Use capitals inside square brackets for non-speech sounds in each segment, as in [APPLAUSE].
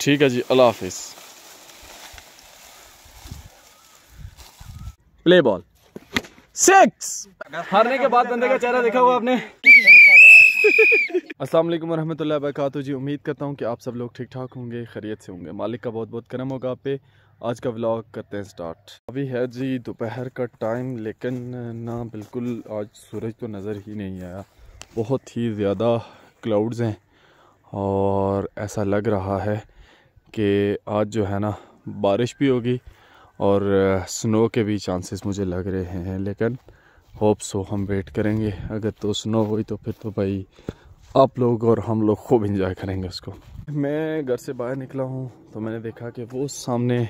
ठीक है जी, अल्लाह हाफिज। Play ball. सिक्स। हारने के बाद बंदे का चेहरा देखा हुआ आपने। अस्सलाम वालेकुम रहमतुल्लाहि व बरकातहू जी, उम्मीद करता हूँ कि आप सब लोग ठीक ठाक होंगे, खैरियत से होंगे। मालिक का बहुत बहुत करम होगा आप पे। आज का व्लॉग करते हैं स्टार्ट अभी है जी, दोपहर का टाइम लेकिन ना बिल्कुल आज सूरज तो नज़र ही नहीं आया। बहुत ही ज़्यादा क्लाउड्स हैं, और ऐसा लग रहा है कि आज जो है ना बारिश भी होगी और स्नो के भी चांसेस मुझे लग रहे हैं, लेकिन होप सो हम वेट करेंगे। अगर तो स्नो हुई तो फिर तो भाई आप लोग और हम लोग खूब इंजॉय करेंगे उसको। मैं घर से बाहर निकला हूँ तो मैंने देखा कि वो सामने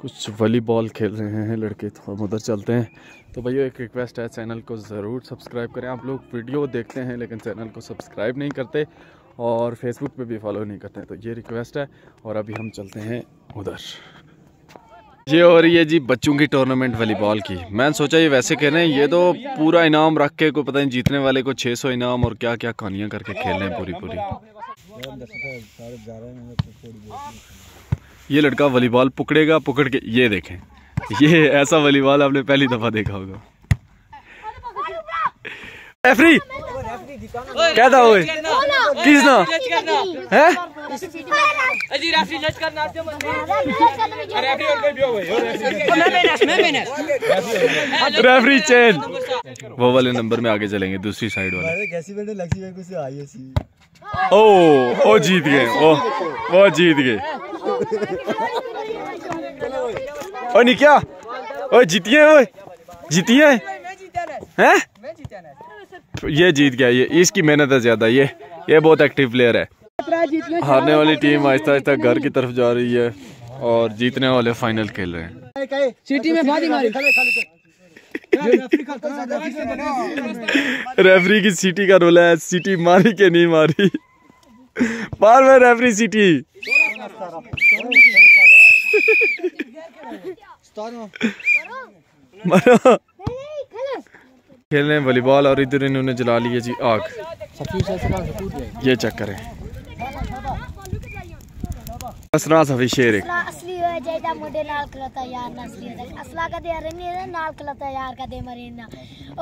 कुछ वॉलीबॉल खेल रहे हैं लड़के तो हम उधर चलते हैं। तो भैया एक रिक्वेस्ट है चैनल को ज़रूर सब्सक्राइब करें। आप लोग वीडियो देखते हैं, लेकिन चैनल को सब्सक्राइब नहीं करते। और फेसबुक पे भी फॉलो नहीं करते हैं तो ये रिक्वेस्ट है और अभी हम चलते हैं उधर। ये हो रही है जी बच्चों की टूर्नामेंट वॉलीबॉल की। मैंने सोचा ये वैसे कह रहे हैं ये तो पूरा इनाम रख के कोई पता नहीं जीतने वाले को 600 इनाम और क्या क्या कहानियाँ करके खेल रहे हैं पूरी पूरी ये लड़का वॉलीबॉल पकड़ेगा, पकड़ के ये देखें। ये ऐसा वॉलीबॉल आपने पहली दफ़ा देखा होगा। रेफरी क्या था वो किसना है रेफरी चेंज वो वाले नंबर में आगे चलेंगे दूसरी साइड वाले. ओ ओ जीत गए ओ वो जीत गए. ओ नहीं क्या ओ जीतिए. ओ जीतिए हैं? ये जीत गया ये इसकी मेहनत है ज़्यादा ये ये बहुत एक्टिव प्लेयर है। हारने वाली टीम आहिस्ता आहिस्ता घर की तरफ़ जा रही है और जीतने वाले फाइनल खेल रहे हैं। सिटी में रेफरी की सीटी का रोल है सीटी मारी के नहीं मारी? बार बार रेफरी सीटी मरो। खेल रहे हैं वॉलीबॉल और इधर इन्होंने जला ली है जी आग। ये चेक करें शेर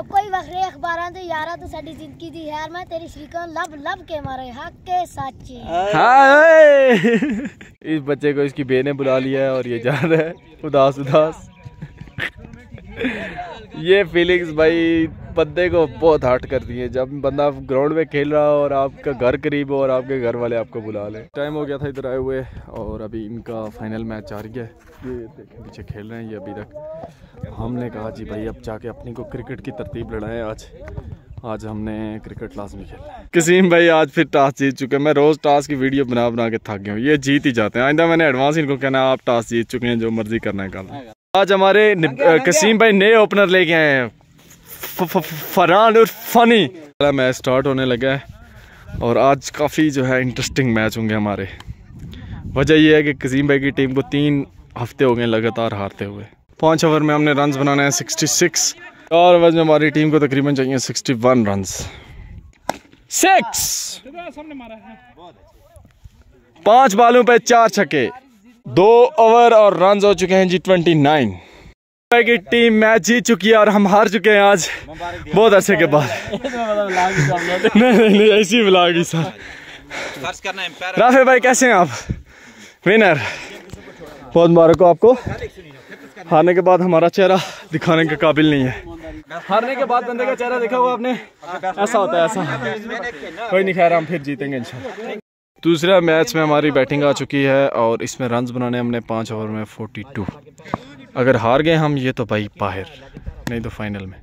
कोई वखरे अखबारां तो यारा तो साडी ज़िंदगी दी हैर मैं तेरी शरीकों लब लब के मारे हक के सच्चे हाय। इस बच्चे को इसकी बे ने बुला लिया है और ये जा रहा है उदास उदास। ये फीलिंग्स भाई बंदे को बहुत हर्ट करती है। जब बंदा ग्राउंड में खेल रहा हो और आपका घर करीब हो और आपके घर वाले आपको बुला लें। टाइम हो गया था इधर आए हुए और अभी इनका फाइनल मैच आ रही है। ये पीछे खेल रहे हैं ये अभी तक। हमने कहा जी भाई अब जाके अपनी को क्रिकेट की तरतीब लड़ाएँ आज। आज हमने क्रिकेट लाजमी खेलना है। कसीम भाई आज फिर टॉस जीत चुके हैं। मैं रोज़ टॉस की वीडियो बना बना के थक गया हूँ। ये जीत ही जाते हैं। आइंदा मैंने एडवांस इनको कहना आप टॉस जीत चुके हैं जो मर्ज़ी करना है कर आज हमारे कसीम भाई नए ओपनर लेके आए हैं। फरहान और फनी। मैच स्टार्ट होने लगा है और आज काफ़ी जो है इंटरेस्टिंग मैच होंगे हमारे। वजह यह है कि कसीम भाई की टीम को तीन हफ़्ते हो गए लगातार हारते हुए। पाँच ओवर में हमने रन बनाना है 66 और वजह हमारी टीम को तकरीबन चाहिए 61 रन सिक्स पाँच बालों पर चार छक्के। दो ओवर और रन हो चुके हैं जी 29 की टीम मैच जीत चुकी है और हम हार चुके हैं आज। बहुत अच्छे के बाद। [LAUGHS] नहीं नहीं नहीं ऐसी ब्लॉग ही सर। राफे भाई कैसे हैं आप? विनर बहुत मुबारक हो आपको। हारने के बाद हमारा चेहरा दिखाने के काबिल नहीं है। हारने के बाद बंदे का चेहरा देखा हुआ आपने? ऐसा होता है ऐसा। कोई नहीं खैर हम फिर जीतेंगे इंशाल्लाह। दूसरा मैच में हमारी बैटिंग आ चुकी है और इसमें रन्स बनाने हमने पाँच ओवर में 42 अगर हार गए हम ये तो भाई बाहर नहीं तो फाइनल में।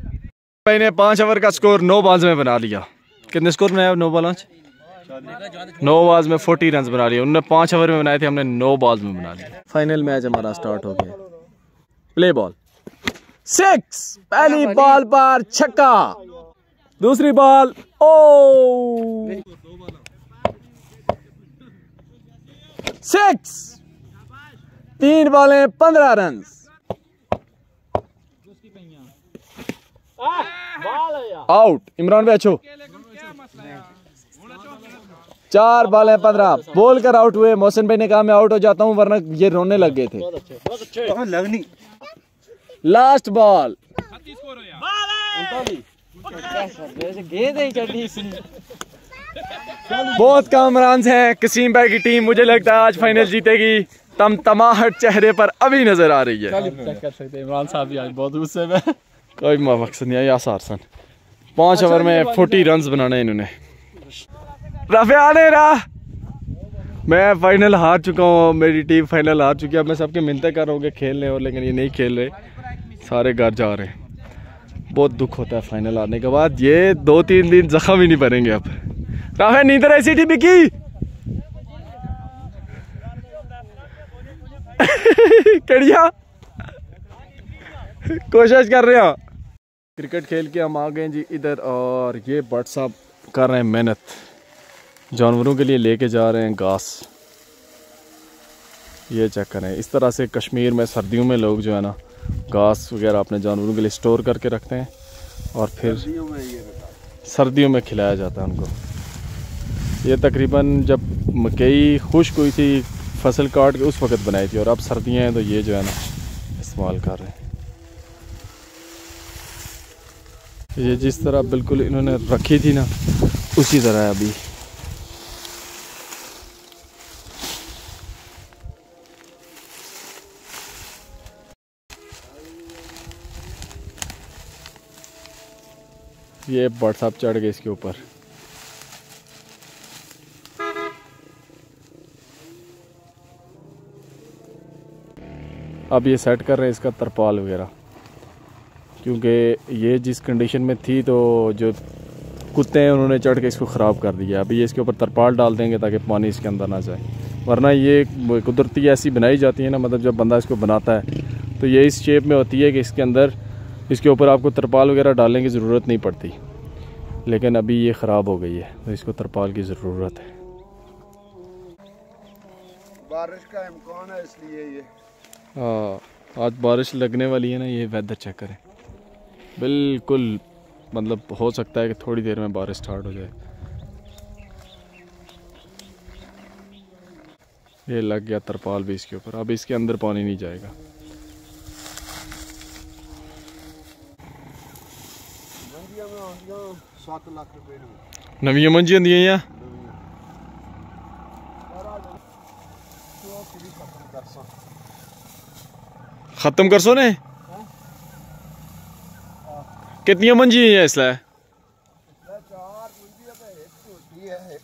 भाई ने पाँच ओवर का स्कोर नौ बॉल्स में बना लिया। कितने स्कोर बनाया नौ बॉल नौ बॉल्स में फोर्टी रन बना लिए। उन्होंने पाँच ओवर में बनाए थे हमने नौ बॉल्स में बना लिया फाइनल मैच हमारा स्टार्ट हो गया। प्ले बॉल सिक्स पहली बॉल पर छक्का। दूसरी बॉल ओ सिक्स तीन बॉलें पंद्रह रन आउट इमरान भाई अच्छो। चार बाल है पंद्रह. बोल कर आउट हुए. मोहसिन भाई ने कहा मैं आउट हो जाता हूँ वरना ये रोने लग गए थे. लगनी लास्ट बॉल। बहुत कम रन हैं। कसीम भाई की टीम मुझे लगता है आज फाइनल जीतेगी। तम तमाहट चेहरे पर अभी नज़र आ रही है। कर सकते इमरान साहब भी आज बहुत गुस्से में कोई मकसद नहीं है सन। पाँच ओवर में फोर्टी रन बनाने इन्होंने। रफिया ने रहा मैं फाइनल हार चुका हूँ मेरी टीम फाइनल हार चुकी है। मैं सबके मिलते कर रहा हूँ कि खेल रहे और लेकिन ये नहीं खेल रहे। सारे घर जा रहे हैं। बहुत दुख होता है फाइनल आने के बाद। ये दो तीन दिन जख्म ही नहीं भरेंगे अब। राफे नींदर ऐसी थी बिकी [LAUGHS] कड़िया। कोशिश कर रहे हैं? क्रिकेट खेल के हम आ गए जी इधर और ये बट साहब कर रहे हैं मेहनत। जानवरों के लिए लेके जा रहे हैं घास। ये चेक करें इस तरह से कश्मीर में सर्दियों में लोग जो है ना घास वगैरह अपने जानवरों के लिए स्टोर करके रखते हैं और फिर सर्दियों में खिलाया जाता है उनको। ये तकरीबन जब मकई खुश्क हुई थी, फ़सल काट के उस वक्त बनाई थी और अब सर्दियाँ हैं तो ये जो है ना, इस्तेमाल कर रहे हैं। ये जिस तरह बिल्कुल इन्होंने रखी थी ना, उसी तरह अभी। ये व्हाट्सअप चढ़ गए इसके ऊपर। अब ये सेट कर रहे हैं इसका तरपाल वगैरह। क्योंकि ये जिस कंडीशन में थी तो जो कुत्ते हैं, उन्होंने चढ़ के इसको ख़राब कर दिया। अभी ये इसके ऊपर तरपाल डाल देंगे ताकि पानी इसके अंदर ना जाए। वरना ये कुदरती ऐसी बनाई जाती है ना मतलब जब बंदा इसको बनाता है तो ये इस शेप में होती है कि इसके अंदर, इसके ऊपर आपको तरपाल वगैरह डालने की ज़रूरत नहीं पड़ती। लेकिन अभी ये ख़राब हो गई है तो इसको तरपाल की ज़रूरत है। बारिश का इम्कान है इसलिए ये। हाँ आज बारिश लगने वाली है ना ये वेदर चेक करें। बिल्कुल मतलब हो सकता है कि थोड़ी देर में बारिश स्टार्ट हो जाए। ये लग गया तरपाल भी इसके ऊपर अब इसके अंदर पानी नहीं जाएगा। नवी मंजी होंदियाँ खत्म कर सो ने कितनी मंजी है इसलिए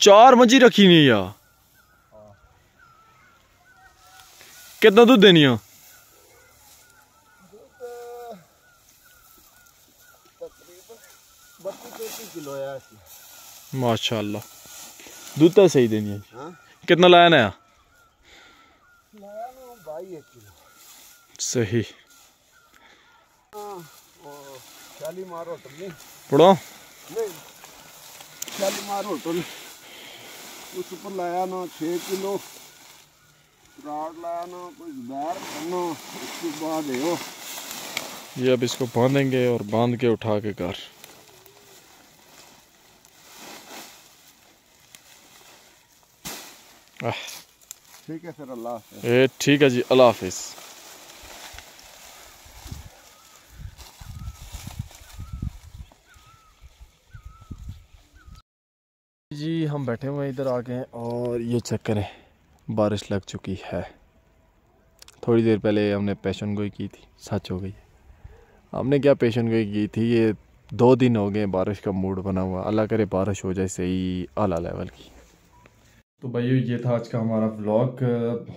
चार मंजी रखी नहीं या कितना दूध देनी है? माशाल्लाह। दूध तो सही देनी है। कितना लाया नया? सही शालीमार होटल पढ़ो। शालीमार होटल उस ऊपर लाया ना छः किलो। राड लाया ना कोई जुबार करना। उसके बाद है ये अब इसको बांधेंगे और बाँध के उठा के घर ठीक है फिर अल्लाह ठीक है जी अल्लाह हाफिज़। जी, हम बैठे हुए इधर आ गए और ये चेक करें, बारिश लग चुकी है। थोड़ी देर पहले हमने पेशन गोई की थी, सच हो गई हमने क्या पेशन गोई की थी, ये दो दिन हो गए बारिश का मूड बना हुआ। अल्लाह करे बारिश हो जाए सही, आला लेवल की। तो भाई ये था आज का हमारा व्लॉग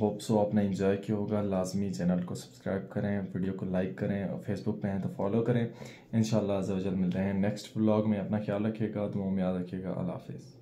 होप सो आपने एंजॉय किया होगा। लाजमी चैनल को सब्सक्राइब करें वीडियो को लाइक करें और फेसबुक पे हैं तो फॉलो करें। इन शाला मिलते हैं नेक्स्ट व्लॉग में। अपना ख्याल रखिएगा दुआ में याद रखिएगा। अल्लाह हाफिज़।